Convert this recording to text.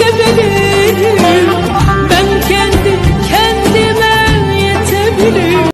Köprülü